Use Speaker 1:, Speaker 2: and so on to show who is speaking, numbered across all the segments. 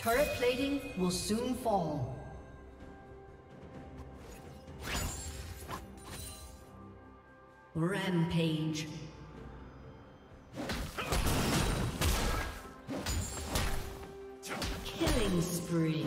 Speaker 1: Turret plating will soon fall. Rampage. Killing spree.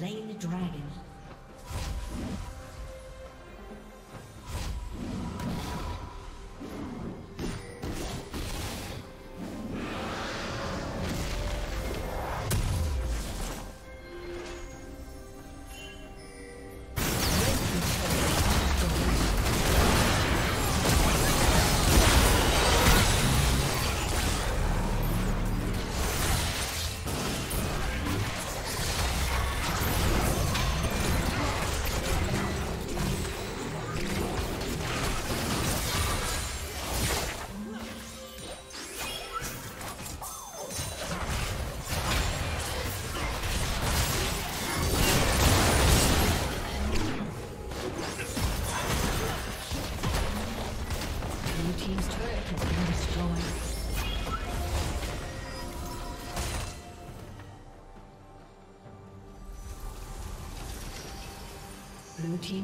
Speaker 1: Slain the dragon.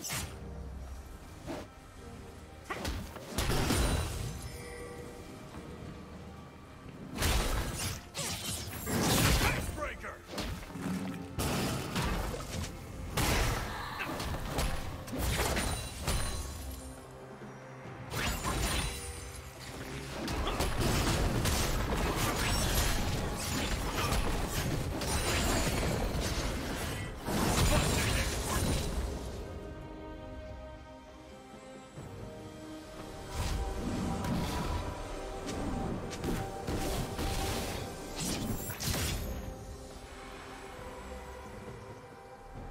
Speaker 1: Titans.